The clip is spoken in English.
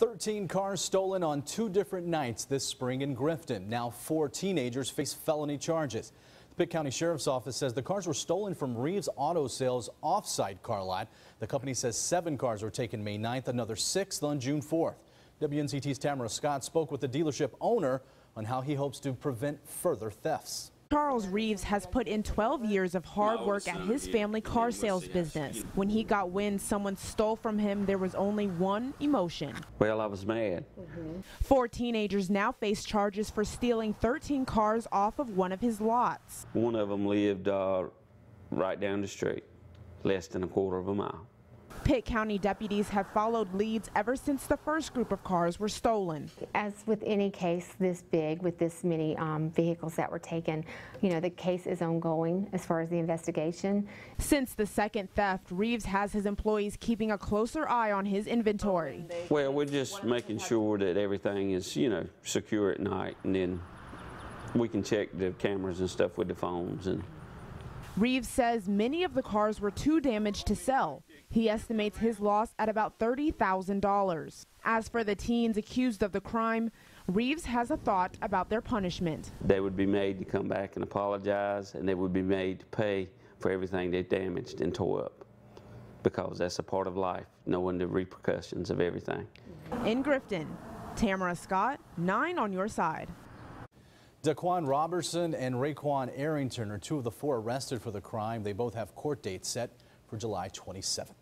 13 cars stolen on two different nights this spring in Grifton. Now four teenagers face felony charges. The Pitt County Sheriff's Office says the cars were stolen from Reeves Auto Sales offsite car lot. The company says seven cars were taken May 9th, another six on June 4th. WNCT's Tamara Scott spoke with the dealership owner on how he hopes to prevent further thefts. Charles Reeves has put in 12 years of hard work at his family car sales business. When he got wind someone stole from him, there was only one emotion. Well, I was mad. Four teenagers now face charges for stealing 13 cars off of one of his lots. One of them lived uh, right down the street, less than a quarter of a mile. Pitt County deputies have followed leads ever since the first group of cars were stolen. As with any case this big, with this many um, vehicles that were taken, you know, the case is ongoing as far as the investigation. Since the second theft, Reeves has his employees keeping a closer eye on his inventory. Well, we're just making sure that everything is, you know, secure at night, and then we can check the cameras and stuff with the phones. And Reeves says many of the cars were too damaged to sell. He estimates his loss at about $30,000. As for the teens accused of the crime, Reeves has a thought about their punishment. they would be made to come back and apologize, and they would be made to pay for everything they damaged and tore up, because that's a part of life, knowing the repercussions of everything. In Grifton, Tamara Scott, 9 on your side. Daquan Robertson and Raquan Arrington are two of the four arrested for the crime. They both have court dates set for July 27th.